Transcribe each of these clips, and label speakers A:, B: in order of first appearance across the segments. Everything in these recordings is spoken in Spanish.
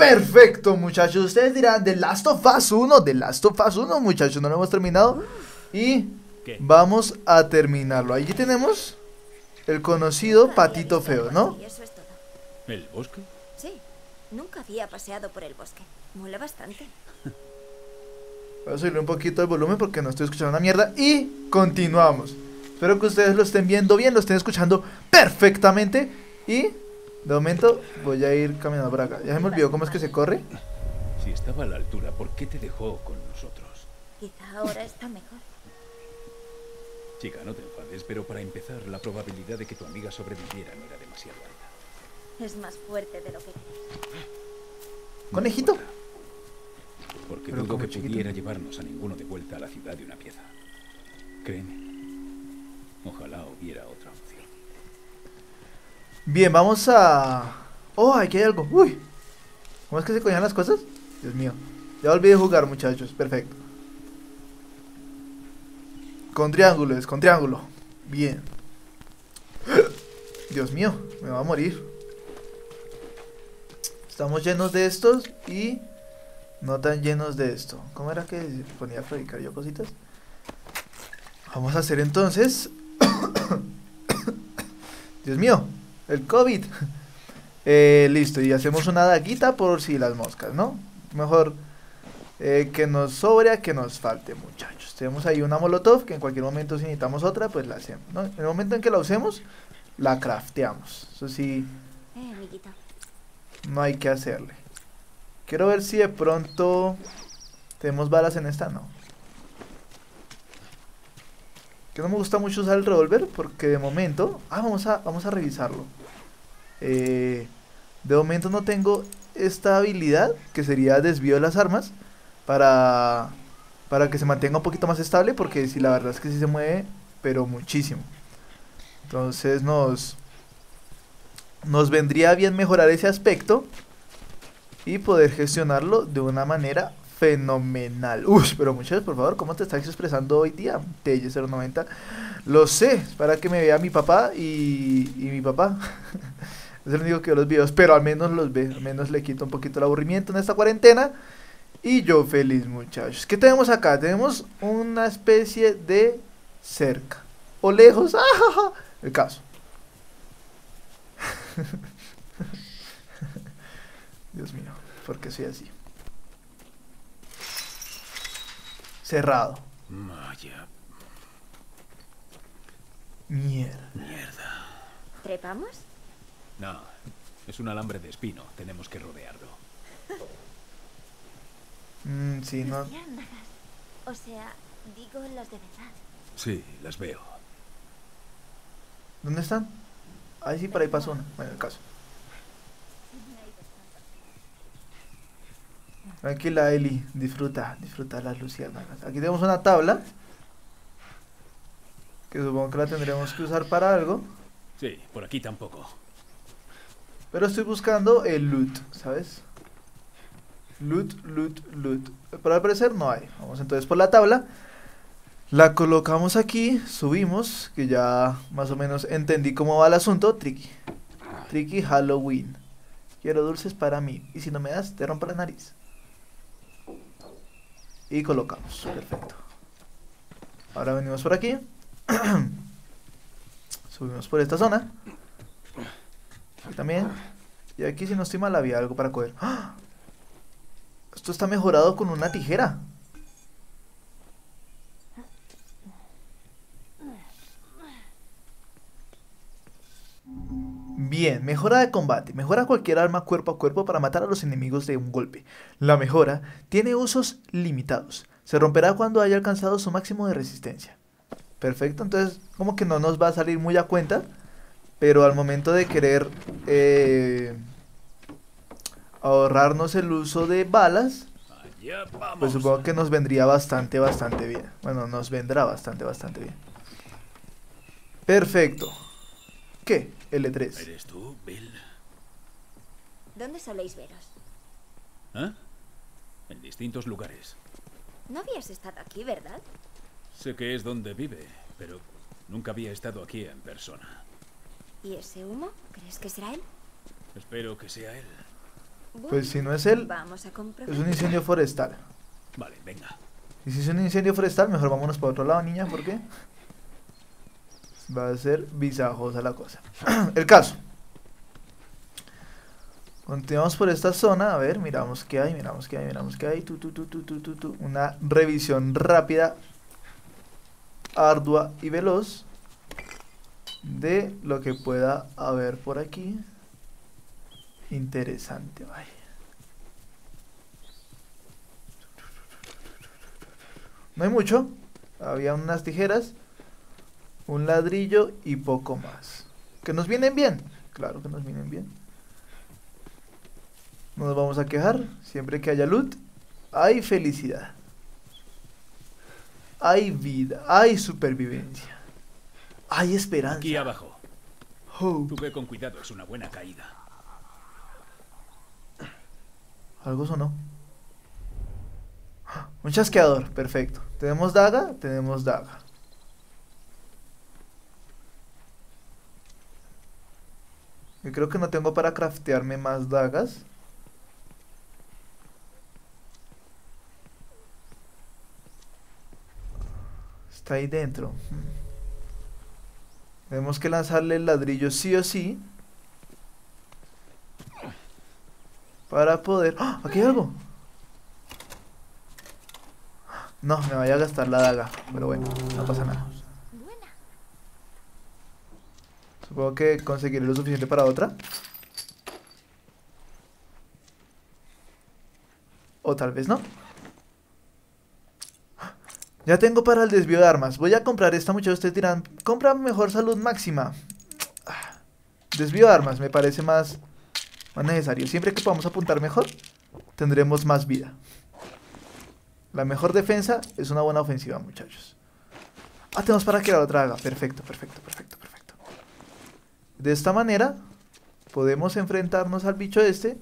A: Perfecto, muchachos. Ustedes dirán, The Last of Us 1, The Last of Us 1, muchachos. No lo hemos terminado. Y
B: ¿Qué?
A: vamos a terminarlo. Allí tenemos el conocido patito feo, ¿no?
C: Y eso es todo.
B: ¿El bosque?
C: Sí, nunca había paseado por el bosque. Mola bastante.
A: Voy a subirle un poquito el volumen porque no estoy escuchando una mierda. Y continuamos. Espero que ustedes lo estén viendo bien, lo estén escuchando perfectamente. Y de momento voy a ir caminando por acá. Ya se me olvidó cómo es que se corre.
B: Si estaba a la altura, ¿por qué te dejó con nosotros?
C: Quizá ahora está mejor.
B: Chica, no te enfades, pero para empezar, la probabilidad de que tu amiga sobreviviera no era demasiado alta.
C: Es más fuerte de lo que crees.
A: Conejito.
B: Porque
A: Pero
B: dudo que
A: chiquito.
B: pudiera llevarnos a ninguno de vuelta a la ciudad de una pieza. Créeme. Ojalá hubiera otra.
A: Bien, vamos a... Oh, aquí hay algo. Uy. ¿Cómo es que se cogían las cosas? Dios mío. Ya olvidé jugar, muchachos. Perfecto. Con triángulo, es con triángulo. Bien. Dios mío, me va a morir. Estamos llenos de estos y no tan llenos de esto. ¿Cómo era que ponía a fabricar yo cositas? Vamos a hacer entonces... Dios mío, el COVID. Eh, listo, y hacemos una daguita por si las moscas, ¿no? Mejor eh, que nos sobre a que nos falte, muchachos. Tenemos ahí una molotov que en cualquier momento si necesitamos otra, pues la hacemos, ¿no? En el momento en que la usemos, la crafteamos. Eso sí,
C: Eh,
A: no hay que hacerle. Quiero ver si de pronto tenemos balas en esta, no. Que no me gusta mucho usar el revólver porque de momento... Ah, vamos a, vamos a revisarlo. Eh, de momento no tengo esta habilidad que sería desvío de las armas para, para que se mantenga un poquito más estable porque si la verdad es que sí se mueve pero muchísimo. Entonces nos, nos vendría bien mejorar ese aspecto y poder gestionarlo de una manera fenomenal. Uy, pero muchachos, por favor, ¿cómo te estás expresando hoy día? TY090. Lo sé, para que me vea mi papá y mi papá. es el único que ve los videos, pero al menos los ve, al menos le quito un poquito el aburrimiento en esta cuarentena. Y yo feliz, muchachos. ¿Qué tenemos acá? Tenemos una especie de cerca. O lejos. ¡Ah! El caso. Dios mío, ¿por qué soy así? Cerrado.
B: Vaya
A: Mierda.
B: mierda.
C: ¿Trepamos?
B: No, es un alambre de espino. Tenemos que rodearlo.
A: Mm, sí, no.
C: Luciérnagas. O sea, digo los de verdad.
B: Sí, las veo.
A: ¿Dónde están? Ahí sí, por ahí pasó una. Bueno, el caso. Tranquila, Eli. Disfruta, disfruta las luciérnagas. Aquí tenemos una tabla. Que supongo que la tendremos que usar para algo.
B: Sí, por aquí tampoco.
A: Pero estoy buscando el loot, ¿sabes? Loot, loot, loot. Pero al parecer no hay. Vamos entonces por la tabla. La colocamos aquí, subimos, que ya más o menos entendí cómo va el asunto. Tricky. Tricky Halloween. Quiero dulces para mí. Y si no me das, te rompo la nariz. Y colocamos. Perfecto. Ahora venimos por aquí. Subimos por esta zona. También. Y aquí si no estoy mal había algo para coger. ¡Ah! Esto está mejorado con una tijera. Bien, mejora de combate. Mejora cualquier arma cuerpo a cuerpo para matar a los enemigos de un golpe. La mejora tiene usos limitados. Se romperá cuando haya alcanzado su máximo de resistencia. Perfecto, entonces como que no nos va a salir muy a cuenta. Pero al momento de querer eh, ahorrarnos el uso de balas, pues supongo que nos vendría bastante, bastante bien. Bueno, nos vendrá bastante, bastante bien. Perfecto. ¿Qué? L3.
B: ¿Eres tú, Bill?
C: ¿Dónde soléis veros?
B: ¿Ah? En distintos lugares.
C: No habías estado aquí, ¿verdad?
B: Sé que es donde vive, pero nunca había estado aquí en persona.
C: ¿Y ese humo? ¿Crees que será él?
B: Espero que sea él.
A: Pues si no es él,
C: Vamos a comprar.
A: es un incendio forestal.
B: Vale, venga.
A: Y si es un incendio forestal, mejor vámonos para otro lado, niña, porque va a ser visajosa la cosa. El caso. Continuamos por esta zona, a ver, miramos qué hay, miramos qué hay, miramos qué hay. Tu, tu, tu, tu, tu, tu, tu. Una revisión rápida, ardua y veloz de lo que pueda haber por aquí. Interesante, vaya. No hay mucho. Había unas tijeras, un ladrillo y poco más. Que nos vienen bien. Claro que nos vienen bien. No nos vamos a quejar. Siempre que haya loot, hay felicidad. Hay vida, hay supervivencia. Hay esperanza.
B: Aquí abajo.
A: Oh,
B: Tú ve con cuidado, es una buena caída.
A: algo sonó. Un chasqueador, perfecto. ¿Tenemos daga? Tenemos daga. Yo creo que no tengo para craftearme más dagas. Está ahí dentro. Tenemos que lanzarle el ladrillo sí o sí. Para poder... ¡Ah! Aquí hay algo. No, me vaya a gastar la daga. Pero bueno, no pasa nada. Supongo que conseguiré lo suficiente para otra. O tal vez no. Ya tengo para el desvío de armas. Voy a comprar esta, muchachos. Ustedes dirán, compra mejor salud máxima. Ah, Desvío de armas me parece más, más necesario. Siempre que podamos apuntar mejor, tendremos más vida. La mejor defensa es una buena ofensiva, muchachos. Ah, tenemos para crear otra daga. Perfecto, perfecto, perfecto, perfecto. De esta manera, podemos enfrentarnos al bicho este.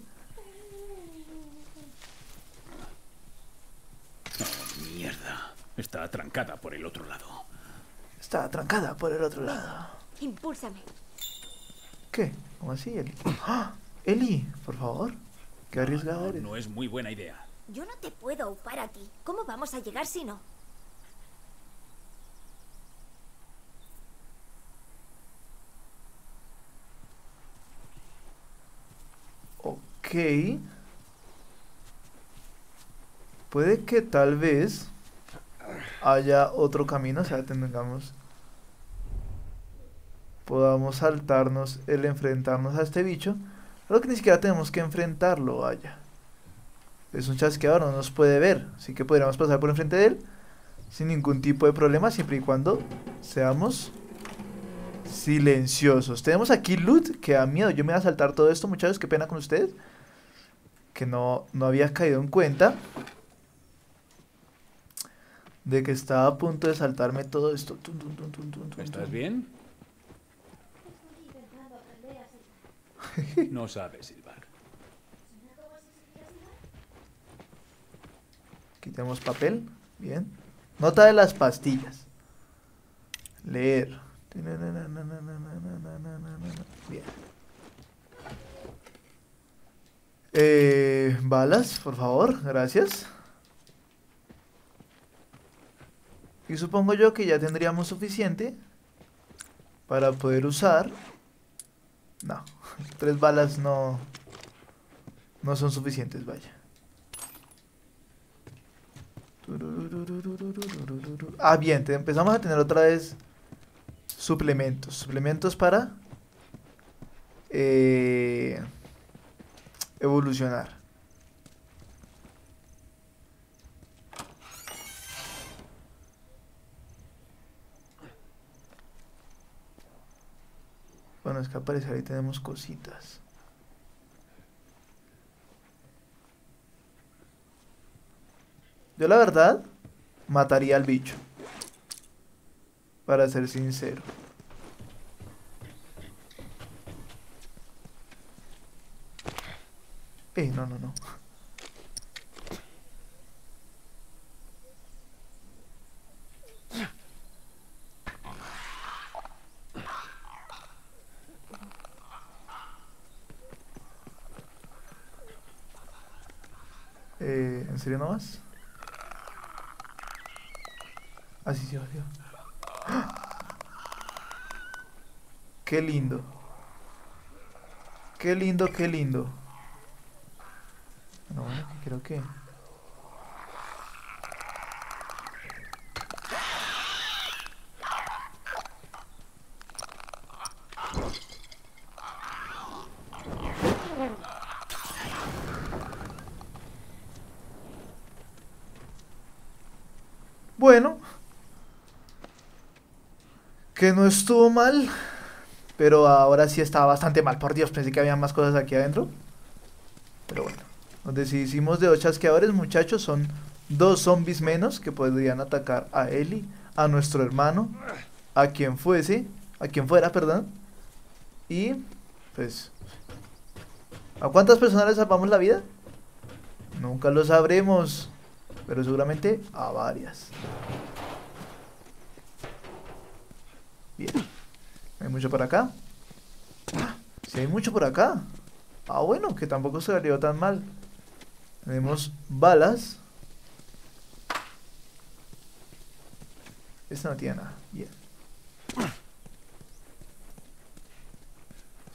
B: Oh, mierda. Está atrancada por el otro lado.
A: Está atrancada por el otro lado.
C: Impúlsame.
A: ¿Qué? ¿Cómo así, Eli? ¡Ah! Eli, por favor. Qué arriesgado
B: No,
A: eres.
B: no es muy buena idea.
C: Yo no te puedo upar aquí. ¿Cómo vamos a llegar si no?
A: Ok. Puede que tal vez haya otro camino, o sea, tengamos... Podamos saltarnos el enfrentarnos a este bicho. Creo que ni siquiera tenemos que enfrentarlo, vaya. Es un chasqueador, no nos puede ver. Así que podríamos pasar por enfrente de él sin ningún tipo de problema, siempre y cuando seamos silenciosos. Tenemos aquí loot que da miedo. Yo me voy a saltar todo esto, muchachos. Qué pena con ustedes. Que no, no había caído en cuenta de que estaba a punto de saltarme todo esto. Tun, tun, tun,
B: ¿Estás bien? No sabes silbar.
A: Quitemos papel. Bien. Nota de las pastillas. Leer. Bien. Eh, balas, por favor. Gracias. Y supongo yo que ya tendríamos suficiente para poder usar. No, tres balas no, no son suficientes, vaya. Ah, bien, te- empezamos a tener otra vez suplementos. Suplementos para eh, evolucionar. Bueno, es que aparece ahí tenemos cositas. Yo la verdad mataría al bicho. Para ser sincero. Eh, no, no, no. ¿En serio no vas? Así sí, sí. Qué lindo. Qué lindo, qué lindo. No, bueno, creo que... Bueno, que no estuvo mal, pero ahora sí estaba bastante mal. Por Dios, pensé que había más cosas aquí adentro. Pero bueno, donde sí hicimos de dos chasqueadores, muchachos, son dos zombies menos que podrían atacar a Eli, a nuestro hermano, a quien fuese, a quien fuera, perdón. Y, pues, ¿a cuántas personas salvamos la vida? Nunca lo sabremos. Pero seguramente a varias. Bien. ¿Hay mucho por acá? Si hay mucho por acá. Ah, bueno, que tampoco se salió tan mal. Tenemos balas. Esta no tiene nada. Bien.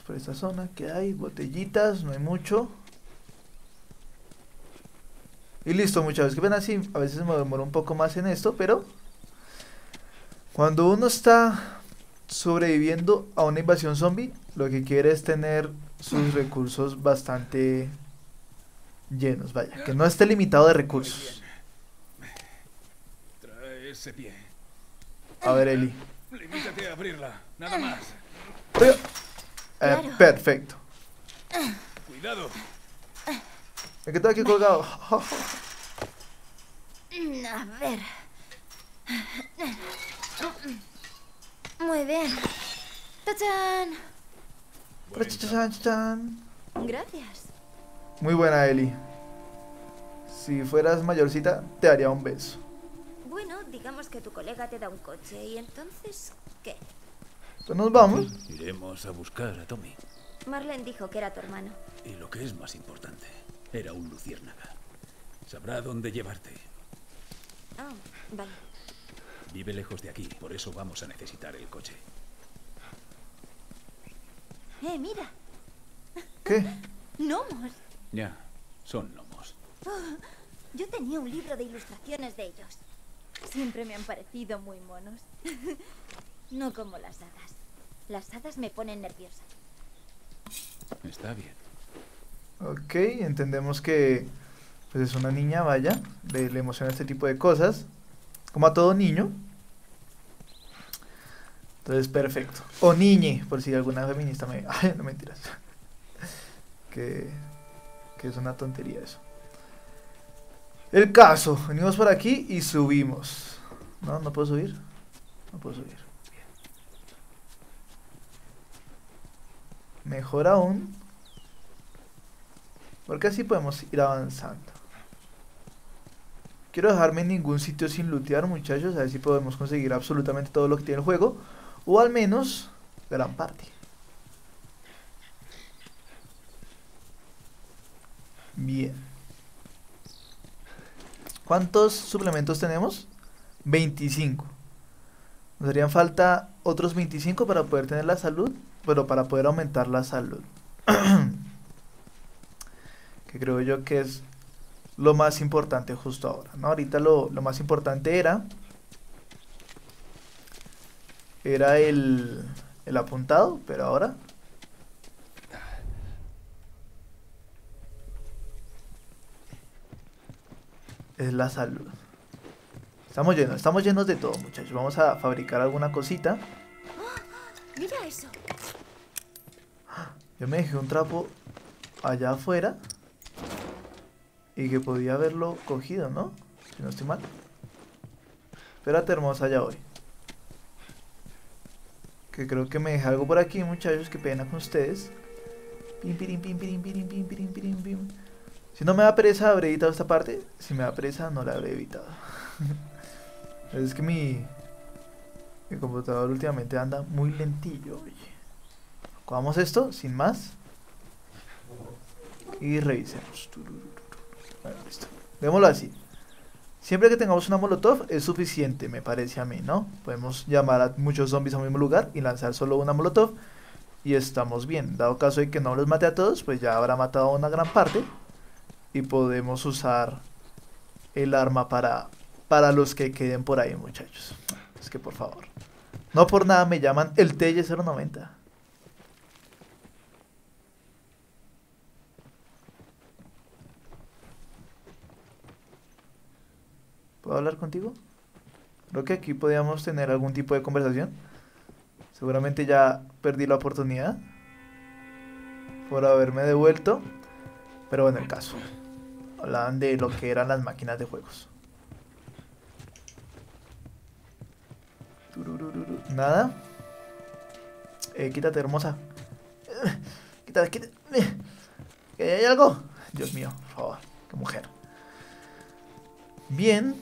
A: Por esta zona, ¿qué hay? Botellitas, no hay mucho. Y listo, muchachos. Que ven así, a veces me demoro un poco más en esto, pero cuando uno está sobreviviendo a una invasión zombie, lo que quiere es tener sus recursos bastante llenos, vaya, que no esté limitado de recursos.
B: Trae ese pie.
A: A ver, Eli.
B: Limítate a abrirla, nada más.
A: Eh,
C: Claro.
A: perfecto.
B: Cuidado.
A: Me quedo aquí colgado.
C: Mm, A ver. Muy bien. ¡Tachán! Gracias.
A: Muy buena, Eli. Si fueras mayorcita, te daría un beso.
C: Bueno, digamos que tu colega te da un coche y entonces, ¿qué?
A: Entonces nos vamos.
B: Iremos a buscar a Tommy.
C: Marlene dijo que era tu hermano.
B: Y lo que es más importante, era un luciérnaga. Sabrá dónde llevarte.
C: Ah, vale.
B: Vive lejos de aquí, por eso vamos a necesitar el coche.
C: Eh, mira.
A: ¿Qué?
C: Gnomos.
B: Ya, son gnomos.
C: Yo tenía un libro de ilustraciones de ellos. Siempre me han parecido muy monos. No como las hadas. Las hadas me ponen nerviosa.
B: Está bien.
A: Ok, entendemos que pues es una niña, vaya, le, le emociona este tipo de cosas, como a todo niño. Entonces, perfecto. O niñe, por si alguna feminista me... Ay, no mentiras. que, que es una tontería eso. El caso, venimos por aquí y subimos. No, no puedo subir. No puedo subir. Bien. Mejor aún, porque así podemos ir avanzando. Quiero dejarme en ningún sitio sin lootear, muchachos. A ver si podemos conseguir absolutamente todo lo que tiene el juego. O al menos gran parte. Bien. ¿Cuántos suplementos tenemos? 25. Nos harían falta otros 25 para poder tener la salud. Pero para poder aumentar la salud. que creo yo que es lo más importante justo ahora, ¿no? Ahorita lo, lo más importante era era el, el apuntado, pero ahora es la salud. Estamos llenos, estamos llenos de todo, muchachos. Vamos a fabricar alguna cosita.
C: Mira eso.
A: Yo me dejé un trapo allá afuera y que podía haberlo cogido, ¿no? Si no estoy mal. Espérate, hermosa, ya voy. Que creo que me dejé algo por aquí, muchachos. Qué pena con ustedes. Pim, pirim, pim, pirim, pirim, pim, pirim, pirim, pim. Si no me da pereza, habré editado esta parte. Si me da pereza, no la habré evitado. es que mi, mi computador últimamente anda muy lentillo, oye. Cogamos esto, sin más. Y revisemos. Bueno, listo. Démoslo así. Siempre que tengamos una molotov es suficiente, me parece a mí, ¿no? Podemos llamar a muchos zombies al mismo lugar y lanzar solo una molotov y estamos bien. Dado caso de que no los mate a todos, pues ya habrá matado a una gran parte y podemos usar el arma para, para los que queden por ahí, muchachos. Es que por favor. No por nada me llaman el TY090. ¿Puedo hablar contigo? Creo que aquí podríamos tener algún tipo de conversación. Seguramente ya perdí la oportunidad por haberme devuelto. Pero bueno, el caso. Hablaban de lo que eran las máquinas de juegos. Nada. Eh, quítate, hermosa. Quítate, quítate. Eh, ¿Que ¿Hay algo? Dios mío, por favor. Qué mujer. Bien.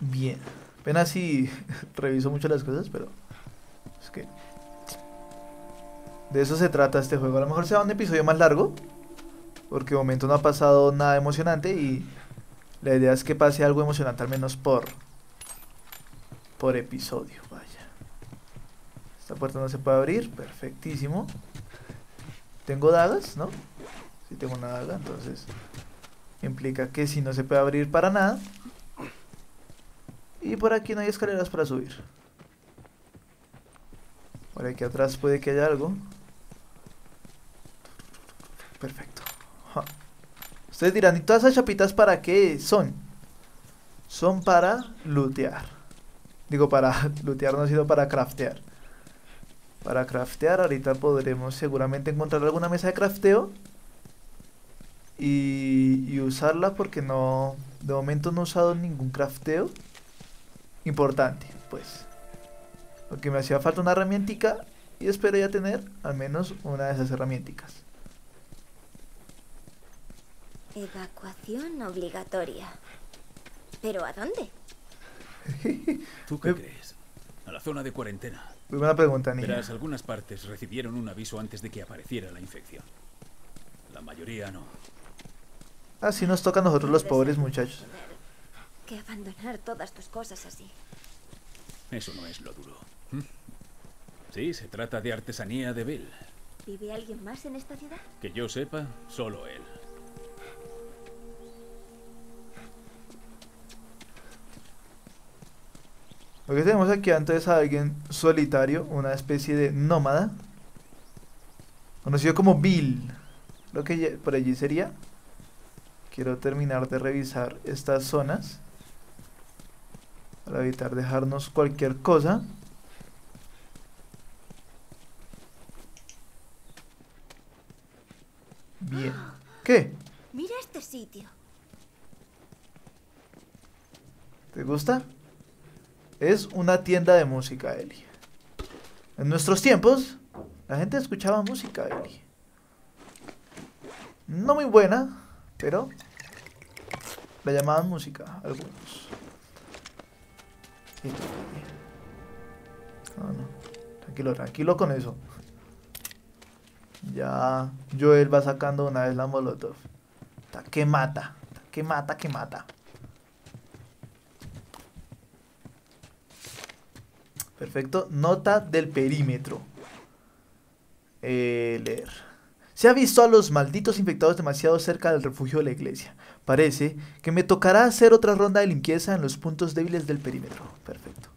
A: Bien. Apenas si reviso mucho las cosas, pero es que de eso se trata este juego. A lo mejor sea un episodio más largo, porque de momento no ha pasado nada emocionante y la idea es que pase algo emocionante al menos por por episodio. Vaya. Esta puerta no se puede abrir, perfectísimo. Tengo dagas, ¿no? Si tengo una daga, entonces implica que si no se puede abrir para nada. Y por aquí no hay escaleras para subir. Por aquí atrás puede que haya algo. Perfecto. Ustedes dirán, ¿y todas esas chapitas para qué son? Son para lootear. Digo, para lootear no, sino para craftear. Para craftear, ahorita podremos seguramente encontrar alguna mesa de crafteo. Y usarla porque no... De momento no he usado ningún crafteo. Importante, pues. Porque me hacía falta una herramientica y espero ya tener al menos una de esas herramienticas.
C: Evacuación obligatoria. ¿Pero a dónde?
B: ¿Tú qué crees? A la zona de cuarentena.
A: Buena pregunta, niña.
B: Verás, algunas partes recibieron un aviso antes de que apareciera la infección. La mayoría no.
A: Así nos toca a nosotros los pobres muchachos.
C: Que abandonar todas tus cosas así.
B: Eso no es lo duro. ¿Mm? Sí, se trata de artesanía de Bill.
C: ¿Vive alguien más en esta ciudad?
B: Que yo sepa, solo él.
A: Lo que tenemos aquí antes a alguien solitario, una especie de nómada. Conocido como Bill. Lo que por allí sería. Quiero terminar de revisar estas zonas. Para evitar dejarnos cualquier cosa. Bien. ¿Qué?
C: Mira este sitio.
A: ¿Te gusta? Es una tienda de música, Eli. En nuestros tiempos, la gente escuchaba música, Eli. No muy buena, pero la llamaban música, algunos. No. Tranquilo, tranquilo con eso. Ya Joel va sacando una vez la molotov. Ta que mata, ta que mata, que mata. Perfecto. Nota del perímetro. Eh, leer. Se ha visto a los malditos infectados demasiado cerca del refugio de la iglesia. Parece que me tocará hacer otra ronda de limpieza en los puntos débiles del perímetro. Perfecto.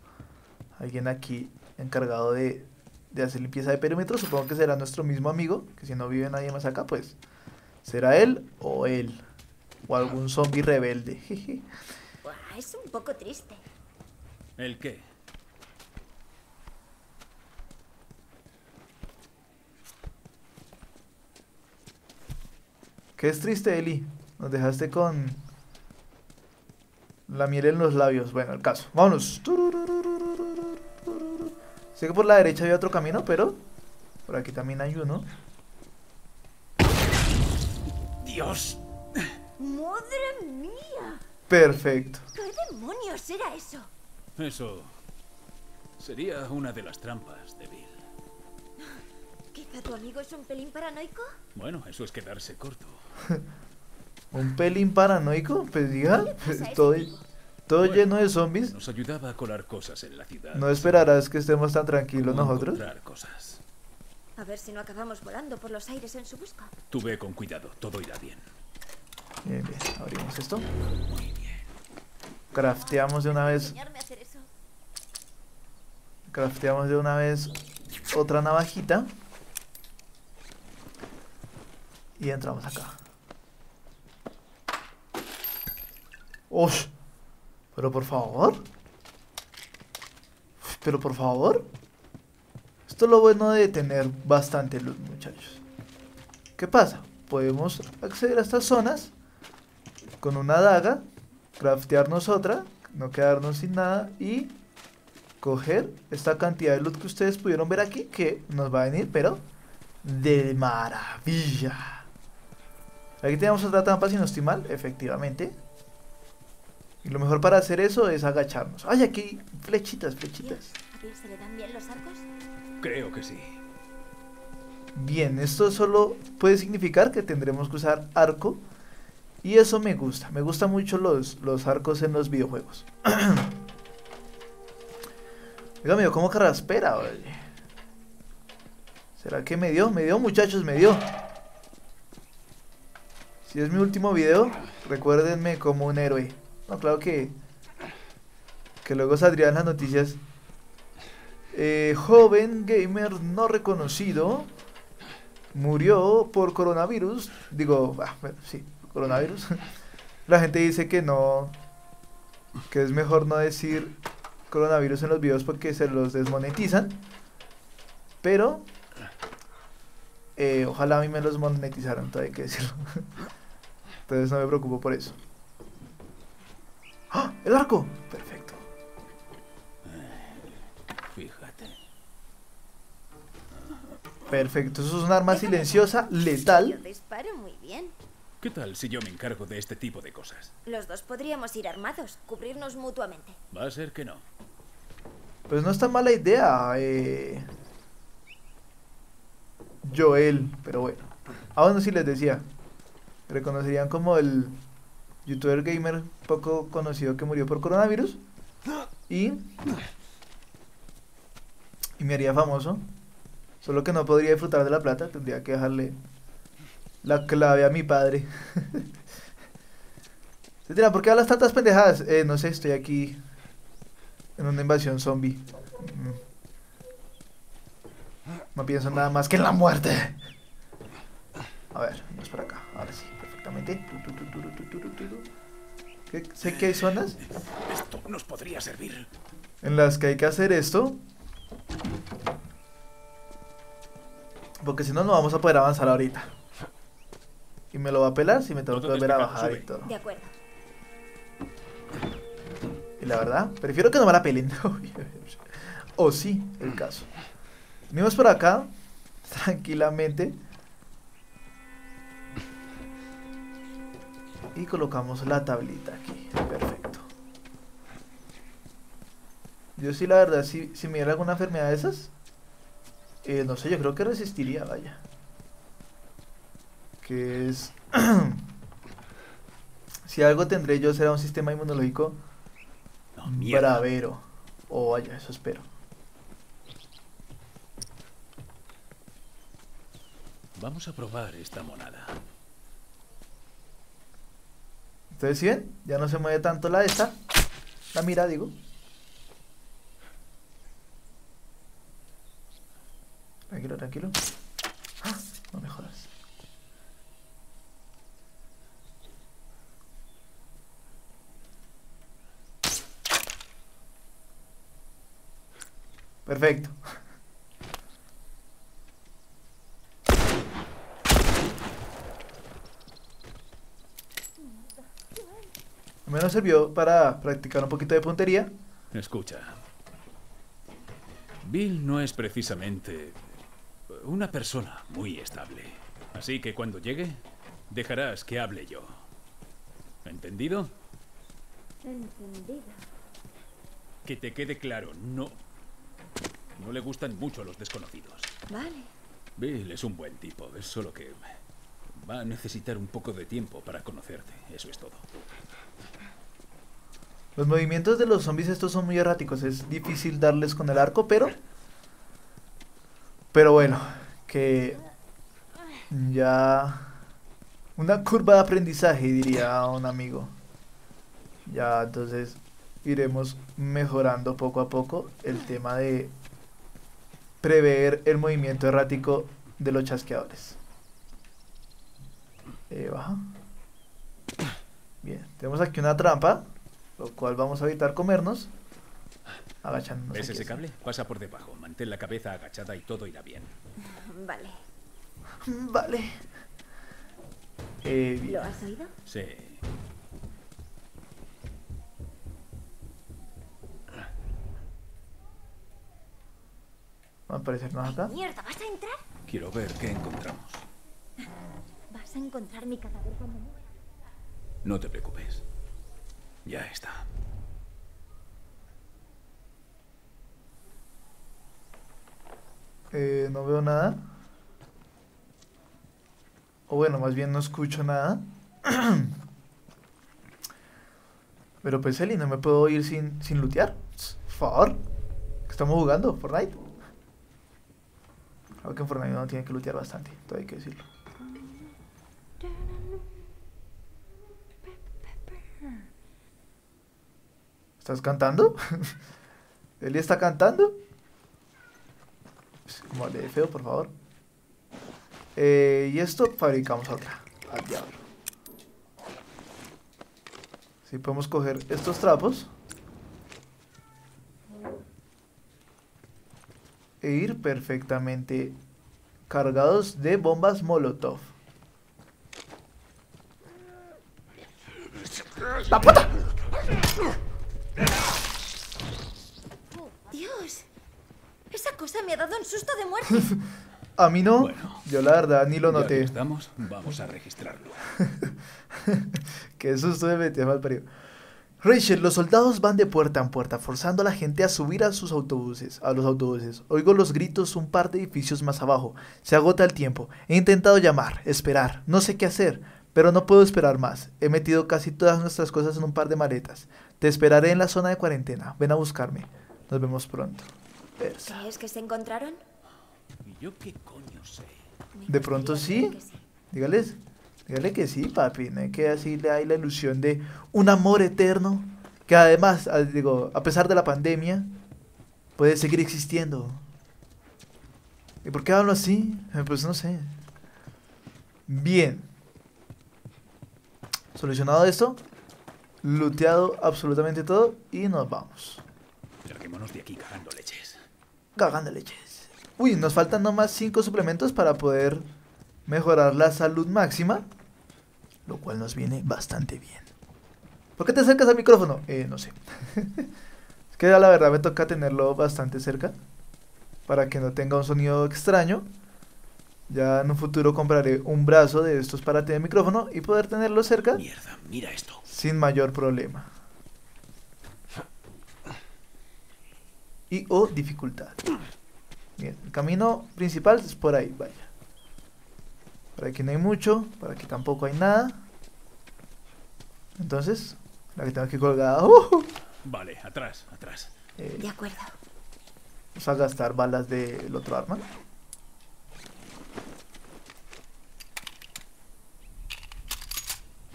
A: Alguien aquí encargado de, de hacer limpieza de perímetro. Supongo que será nuestro mismo amigo. Que si no vive nadie más acá, pues será él o él. O algún zombie rebelde.
C: Es un poco triste.
B: ¿El qué?
A: ¿Qué es triste, Eli? Nos dejaste con la miel en los labios. Bueno, el caso. Vámonos. Sé que por la derecha había otro camino, pero por aquí también hay uno.
B: ¡Dios!
C: ¡Madre mía!
A: Perfecto.
C: ¿Qué demonios era eso?
B: Eso sería una de las trampas de Bill.
C: ¿Quizá tu amigo es un pelín paranoico?
B: Bueno, eso es quedarse corto.
A: Un pelín paranoico, pues diga,
C: ¿Qué pasa ese
A: todo,
C: tipo?
A: todo
B: Bueno,
A: lleno de zombies.
B: Nos ayudaba a colar cosas en la ciudad.
A: No esperarás que estemos tan tranquilos nosotros.
B: encontrar cosas.
C: A ver si no acabamos volando por los aires en su busca.
B: Tú ve con cuidado, todo irá bien.
A: Bien, bien, abrimos esto.
B: Muy bien.
A: Crafteamos de una vez, crafteamos de una vez otra navajita. Y entramos acá. ¡Ush! Pero por favor. Uf, Pero por favor. Esto es lo bueno de tener bastante luz, muchachos. ¿Qué pasa? Podemos acceder a estas zonas con una daga, craftearnos otra, no quedarnos sin nada y coger esta cantidad de luz que ustedes pudieron ver aquí que nos va a venir, pero de maravilla. Aquí tenemos otra trampa si no estoy mal, efectivamente. Y lo mejor para hacer eso es agacharnos. ¡Ay, aquí flechitas, flechitas!
C: Dios, ¿a Bill se le dan bien los arcos?
B: Creo que sí.
A: Bien, esto solo puede significar que tendremos que usar arco. Y eso me gusta. Me gustan mucho los, los arcos en los videojuegos. Oiga, me dio como carraspera, oye. ¿Será que me dio? Me dio, muchachos, me dio. Si es mi último video, recuérdenme como un héroe. No, claro que... Que luego saldrían las noticias. Eh, joven gamer no reconocido murió por coronavirus. Digo, ah, sí, coronavirus. La gente dice que no, que es mejor no decir coronavirus en los videos porque se los desmonetizan. Pero, eh, ojalá a mí me los monetizaran, todo hay que decirlo. Entonces no me preocupo por eso. ¡Ah! ¡El arco! Perfecto.
B: Fíjate.
A: Perfecto. Eso es un arma silenciosa,
C: Yo
A: letal.
C: disparo muy bien.
B: ¿Qué tal si yo me encargo de este tipo de cosas?
C: Los dos podríamos ir armados, cubrirnos mutuamente.
B: Va a ser que no.
A: Pues no es tan mala idea, eh... Joel, pero bueno. Ah, bueno, sí les decía. Reconocerían como el youtuber gamer poco conocido que murió por coronavirus. Y... Y me haría famoso. Solo que no podría disfrutar de la plata. Tendría que dejarle la clave a mi padre. Se dirán, ¿por qué hablas tantas pendejadas? Eh, no sé, estoy aquí en una invasión zombie. Mm. No pienso nada más que en la muerte. A ver, vamos por acá. Ahora sí, perfectamente. Tu, tu, tu, tu, tu, tu, tu, tu. ¿Qué- Sé que hay zonas
B: Esto nos podría servir.
A: en las que hay que hacer esto. Porque si no, no vamos a poder avanzar ahorita. Y me lo va a pelar si me tengo que volver a bajar y todo.
C: De acuerdo.
A: Y la verdad, prefiero que no me la pelen. o sí, el caso. Venimos por acá, tranquilamente. Y colocamos la tablita aquí. Perfecto. Yo sí, la verdad, si, si me diera alguna enfermedad de esas, eh, no sé, yo creo que resistiría, vaya. Que es... si algo tendré yo será un sistema inmunológico
B: No.
A: Bravero. O vaya, eso espero.
B: Vamos a probar esta monada.
A: Entonces, ¿sí? Ya no se mueve tanto la esta. La mira, digo. Tranquilo, tranquilo. ¡Ah! No me jodas. Perfecto. Menos sirvió para practicar un poquito de puntería.
B: Escucha. Bill no es precisamente una persona muy estable. Así que cuando llegue, dejarás que hable yo. ¿Entendido?
C: Entendido.
B: Que te quede claro, no. No le gustan mucho los desconocidos.
C: Vale.
B: Bill es un buen tipo, es solo que Va a necesitar un poco de tiempo para conocerte, eso es todo.
A: Los movimientos de los zombies estos son muy erráticos, es difícil darles con el arco, pero... Pero bueno, que ya... Una curva de aprendizaje, diría un amigo. Ya, entonces iremos mejorando poco a poco el tema de prever el movimiento errático de los chasqueadores. Eh, baja. Bien, tenemos aquí una trampa, lo cual vamos a evitar comernos. Agachándonos.
B: ¿Ves
A: aquí
B: ese
A: así.
B: cable? Pasa por debajo, mantén la cabeza agachada y todo irá bien.
C: Vale.
A: Vale. Eh, bien.
C: ¿Lo has oído?
B: Sí.
A: Va a aparecernos acá.
C: Mierda, ¿vas a entrar?
B: Quiero ver qué encontramos.
C: Vas a encontrar mi cadáver cuando muera.
B: No te preocupes. Ya está.
A: Eh, no veo nada. O bueno, más bien no escucho nada. Pero pues Eli, no me puedo ir sin, sin lootear. Por favor. Estamos jugando Fortnite. Claro que en Fortnite uno tiene que lootear bastante. Todo hay que decirlo. ¿Estás cantando? ¿Eli está cantando? Como le feo, por favor. Eh, y esto fabricamos otra. Al diablo. Si podemos coger estos trapos. E ir perfectamente cargados de bombas Molotov. ¡La puta!
C: Dios. Esa cosa me ha dado un susto de muerte.
A: A mí no.
B: Bueno.
A: Yo la verdad ni lo
B: Ya
A: noté.
B: estamos, vamos a registrarlo.
A: Qué susto me metió mal parido. Rachel, los soldados van de puerta en puerta, forzando a la gente a subir a sus autobuses, a los autobuses. Oigo los gritos un par de edificios más abajo. Se agota el tiempo. He intentado llamar, esperar, no sé qué hacer, pero no puedo esperar más. He metido casi todas nuestras cosas en un par de maletas. Te esperaré en la zona de cuarentena. Ven a buscarme. Nos vemos pronto.
C: ¿Crees que se encontraron?
B: ¿Y yo qué coño sé?
A: De pronto sí. Dígales, dígale que sí, papi. No hay que así le hay la ilusión de un amor eterno que además, ah, digo, a pesar de la pandemia, puede seguir existiendo. ¿Y por qué hablo así? Eh, Pues no sé. Bien. Solucionado esto, looteado absolutamente todo y nos vamos.
B: Larguémonos de aquí cagando leches.
A: Cagando leches. Uy, nos faltan nomás 5 suplementos para poder mejorar la salud máxima. Lo cual nos viene bastante bien. ¿Por qué te acercas al micrófono? Eh, no sé. es que la verdad me toca tenerlo bastante cerca. Para que no tenga un sonido extraño. Ya en un futuro compraré un brazo de estos para tener micrófono y poder tenerlo cerca
B: Mierda, mira esto.
A: sin mayor problema. Y o dificultad. Bien, el camino principal es por ahí, vaya. Por aquí no hay mucho, por aquí tampoco hay nada. Entonces, la que tengo aquí colgada. ¡uh!
B: Vale, atrás, atrás.
A: Eh,
C: De acuerdo.
A: vamos a gastar balas del otro arma.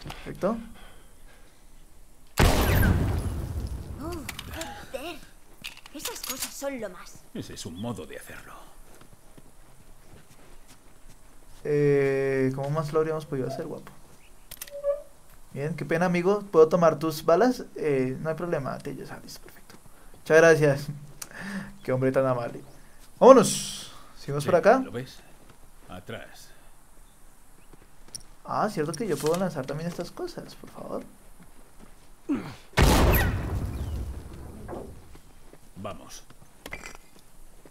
A: Perfecto.
C: Oh, joder. Esas cosas son lo más.
B: Ese es un modo de hacerlo.
A: Eh, ¿Cómo más lo habríamos podido hacer, guapo? Bien, qué pena, amigo. ¿Puedo tomar tus balas? Eh, no hay problema, te ya sabes, perfecto. Muchas gracias. qué hombre tan amable. Vámonos. Seguimos por acá.
B: ¿Lo ves? Atrás.
A: Ah, cierto que yo puedo lanzar también estas cosas, por favor.
B: Vamos,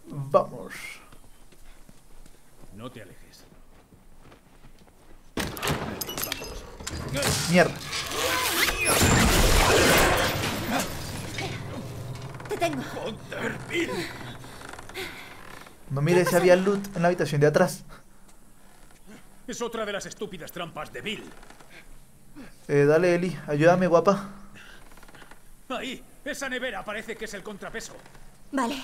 A: Vamos.
B: no te alejes. Vamos.
A: Mierda.
C: Te tengo.
A: No mire si había loot en la habitación de atrás.
B: Es otra de las estúpidas trampas de Bill.
A: Eh, dale, Eli, ayúdame, guapa.
B: Ahí, esa nevera parece que es el contrapeso.
C: Vale.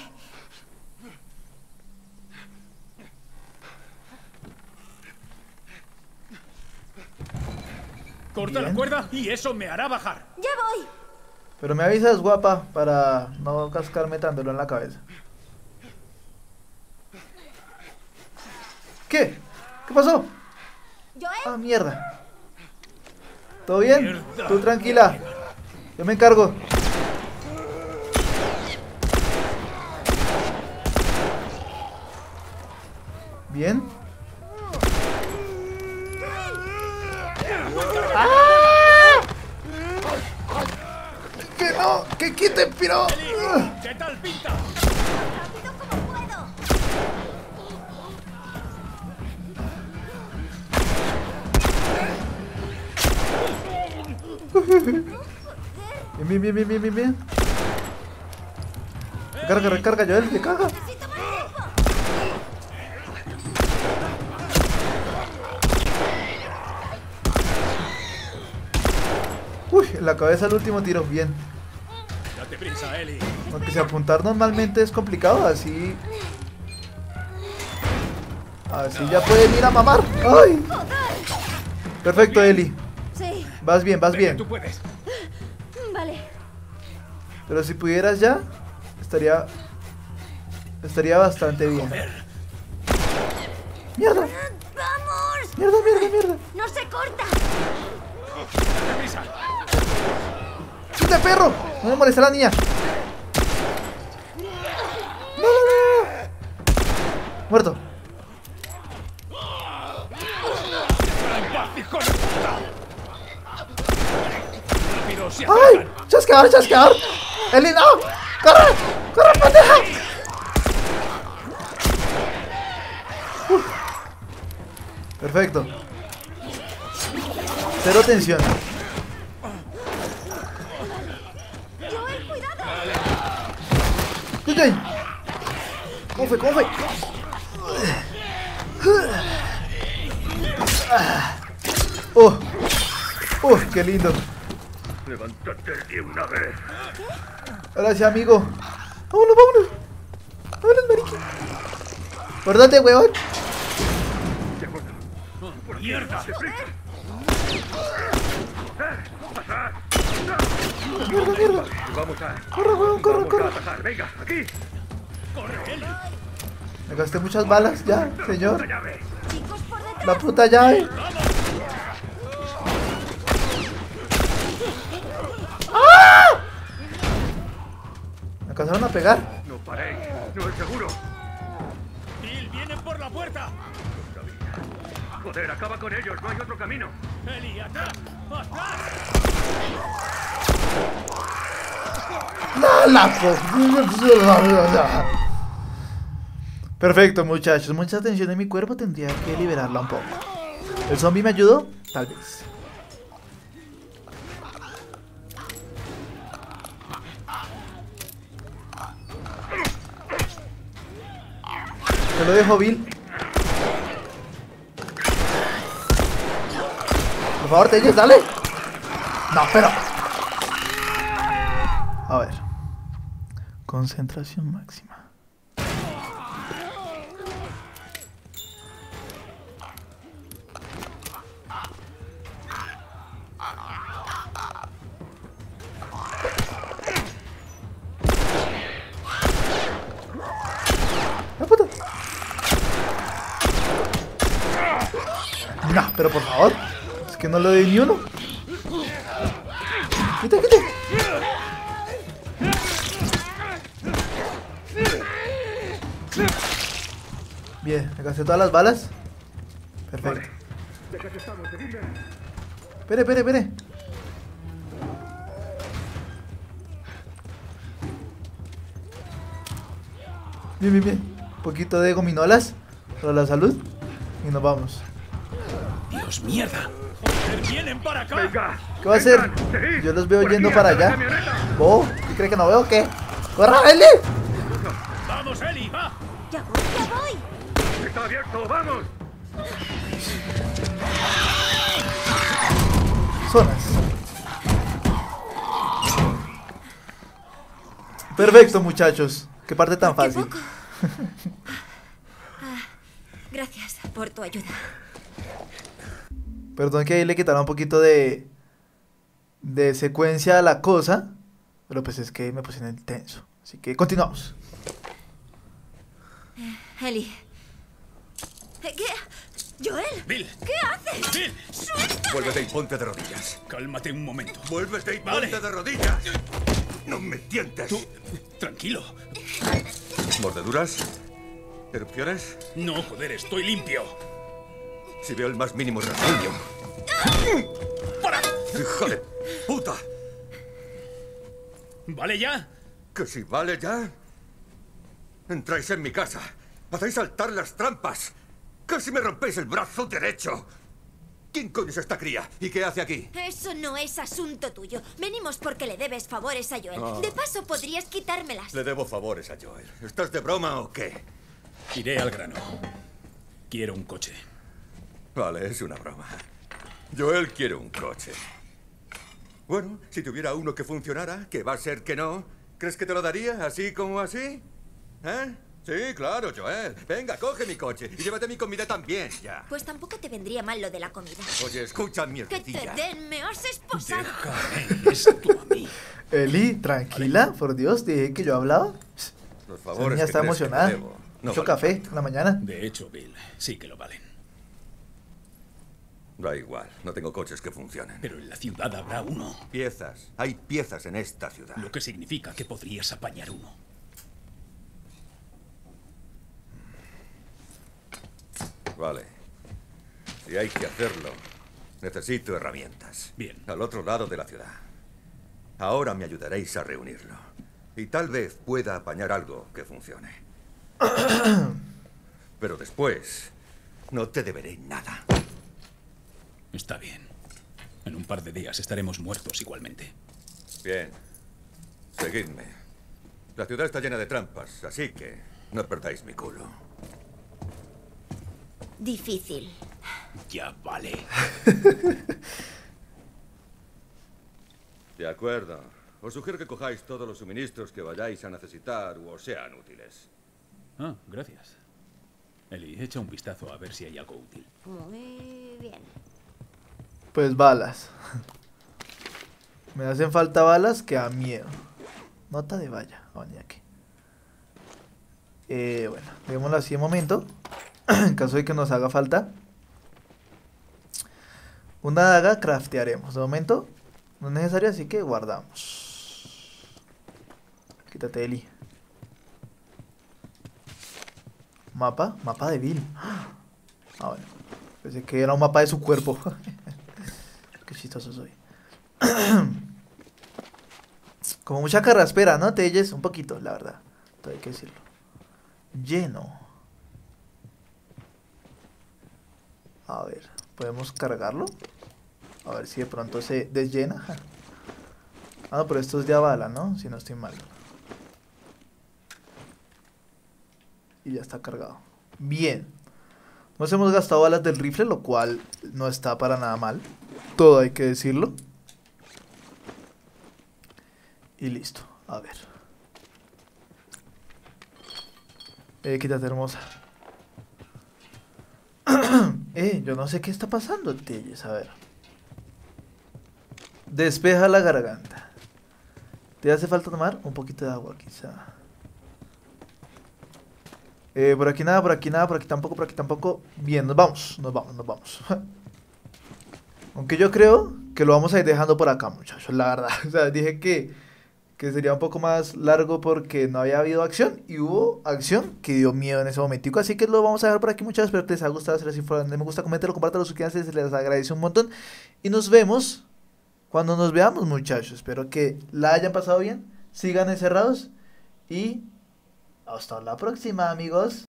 B: Corta la cuerda y eso me hará bajar.
C: Ya voy.
A: Pero me avisas, guapa, para no cascarme tan duro en la cabeza. ¿Qué? ¿Qué pasó?
C: Joel,
A: Ah, mierda. ¿Todo bien?
B: Mierda.
A: Tú tranquila. Yo me encargo. Bien. ¡Ah! ¡Que no! ¡Que quite, piro!
B: ¿qué tal pinta?
A: Bien, bien, bien, bien, bien, bien. Recarga, recarga, Joel, recarga.
C: Necesito
A: Uy, en la cabeza el último tiro, bien.
B: Date prisa, Eli.
A: Aunque si apuntar normalmente es complicado, así. Así ya pueden ir a mamar. ¡Ay! Perfecto, Eli.
C: Sí,
A: Vas bien, vas bien.
B: tú puedes.
C: vale.
A: Pero si pudieras ya, estaría. Estaría bastante bien. ¡Mierda!
C: ¡Vamos!
A: ¡Mierda, mierda, mierda!
C: ¡No se corta!
A: ¡Quita, perro! No me molesta la niña. ¡No, no, no! Muerto.
B: ¡En paz, hijo de puta! ¡Rápido, se
A: ¡Ay!
B: acercan!
A: ¡Chasqueador, chasqueador! ¡Eli, no! ¡Corre! ¡Corre, pendeja! Perfecto. Cero tensión.
C: Joel, cuidado.
A: ¡Ay, ay! ¿Cómo fue? ¿Cómo fue? ¡Oh! ¡Oh, qué lindo!
D: Levántate de una vez.
A: Gracias, amigo. Vámonos, vámonos. Vámonos, mariqui. Guárdate, huevón.
D: De acuerdo.
B: ¡Mierda!
A: Mierda, mierda.
D: Vamos a.
A: Corre, huevón, corre,
D: Vamos a
A: corre.
D: atajar. Venga, aquí.
B: ¡Corre, Eli!
A: Me gasté muchas balas ya, señor. La puta llave. ¡Ah! Me alcanzaron a pegar.
D: No paréis. No es seguro.
B: ¡Bill, vienen por la puerta!
D: Joder, acaba con ellos. No hay otro camino.
B: ¡Eli, atrás! ¡Atrás!
A: ¡No, la po- Perfecto, muchachos. Mucha tensión en mi cuerpo. Tendría que liberarla un poco. ¿El zombie me ayudó? Tal vez. Te lo dejo, Bill. Por favor, Telles, dale. No, pero. A ver. Concentración máxima. ¡La puta! No, pero por favor. Es que no le doy ni uno. Gasté todas las balas. Perfecto. Espere, espere, espere. Bien, bien, bien. Un poquito de gominolas para la salud. Y nos vamos.
B: ¡Dios, mierda! ¡Joder, vienen para acá!
D: Venga.
A: ¿Qué va a hacer? Yo los veo yendo para allá. ¿Oh? ¿Qué cree que no veo o qué? ¡Corra, Eli!
B: ¡Vamos, Eli, va!
C: Ya voy, ya voy.
D: Está abierto. Vamos.
A: Zonas. Perfecto, muchachos. Qué parte tan fácil.
C: Ah, gracias por tu ayuda.
A: Perdón que ahí le quitaron un poquito de de secuencia a la cosa, pero pues es que me puse en tenso. Así que continuamos.
C: Eli. Eh, ¿Qué? ¿Joel?
B: Bill,
C: ¿Qué haces?
B: Bill,
E: Vuélvete y ponte de rodillas.
B: cálmate un momento.
E: Vuélvete y
B: Vale.
E: ponte de rodillas. No me tientes.
B: Tú, tranquilo.
E: ¿Mordeduras? ¿Erupciones?
B: No, joder, estoy limpio.
E: Si veo el más mínimo rasguño.
B: ¡Para!
E: ¡Hijo de puta!
B: ¿Vale ya?
E: ¿Que si vale ya? Entráis en mi casa. Hacéis saltar las trampas. Casi me rompéis el brazo derecho. ¿Quién coño es esta cría? ¿Y qué hace aquí?
C: Eso no es asunto tuyo. Venimos porque le debes favores a Joel.
E: Ah.
C: De paso, podrías quitármelas.
E: Le debo favores a Joel. ¿Estás de broma o qué?
B: Iré al grano. Quiero un coche.
E: Vale, es una broma. Joel quiere un coche. Bueno, si tuviera uno que funcionara, que va a ser que no, ¿crees que te lo daría así como así? ¿Eh? Sí, claro, Joel. Venga, coge mi coche y llévate mi comida también, ya.
C: Pues tampoco te vendría mal lo de la comida.
E: Oye, escucha,
C: Que te
E: mierdecilla.
C: den, me has esposado.
B: Déjame esto a mí.
A: Eli, tranquila, por Dios, dije que yo hablaba.
E: Los
A: Esa
E: favores
A: niña está
E: que
A: emocionada.
E: debo no
A: Mucho café en la mañana.
B: De hecho, Bill, sí que lo valen.
E: Da igual, no tengo coches que funcionen.
B: Pero en la ciudad habrá uno.
E: Piezas, hay piezas en esta ciudad.
B: Lo que significa que podrías apañar uno.
E: Vale. Si hay que hacerlo, necesito herramientas.
B: Bien.
E: Al otro lado de la ciudad. Ahora me ayudaréis a reunirlo. Y tal vez pueda apañar algo que funcione. Pero después, no te deberé nada.
B: Está bien. En un par de días estaremos muertos igualmente.
E: Bien. Seguidme. La ciudad está llena de trampas, así que no perdáis mi culo.
C: Difícil.
B: Ya vale.
E: De acuerdo. Os sugiero que cojáis todos los suministros que vayáis a necesitar o sean útiles.
B: Ah, gracias. Eli, echa un vistazo a ver si hay algo útil.
C: Muy bien.
A: Pues balas. Me hacen falta balas que a miedo. Nota de valla. Vamos aquí. Eh, bueno, démoslo así un momento. en caso de que nos haga falta. Una daga craftearemos. De momento no es necesario, así que guardamos. Quítate, Eli. Mapa, mapa de Bill. Ah, bueno. Pensé que era un mapa de su cuerpo. Qué chistoso soy. Como mucha carraspera, ¿no? Telles un poquito, la verdad. Todo hay que decirlo. Lleno. A ver, ¿podemos cargarlo? A ver si de pronto se desllena. Ah, no, pero esto es de bala, ¿no? Si no estoy mal. Y ya está cargado. Bien. Nos hemos gastado balas del rifle, lo cual no está para nada mal. Todo hay que decirlo. Y listo. A ver. Eh, quítate hermosa. Eh, yo no sé qué está pasando, Telles. A ver. Despeja la garganta. ¿Te hace falta tomar un poquito de agua, quizá? Eh, por aquí nada, por aquí nada, por aquí tampoco, por aquí tampoco. Bien, nos vamos, nos vamos, nos vamos. Aunque yo creo que lo vamos a ir dejando por acá, muchachos, la verdad. O sea, dije que, que sería un poco más largo porque no había habido acción. Y hubo acción que dio miedo en ese momentico. Así que lo vamos a dejar por aquí. Espero que les haya gustado. Si les informan, me gusta, coméntenlo, compártanlo, suscríbanse, se les agradece un montón. Y nos vemos cuando nos veamos, muchachos. Espero que la hayan pasado bien. Sigan encerrados. Y hasta la próxima, amigos.